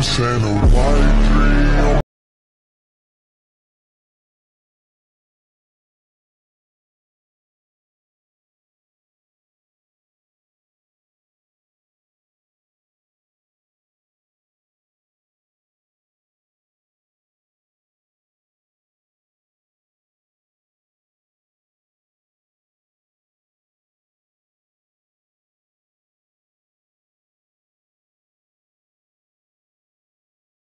This ain't a white dream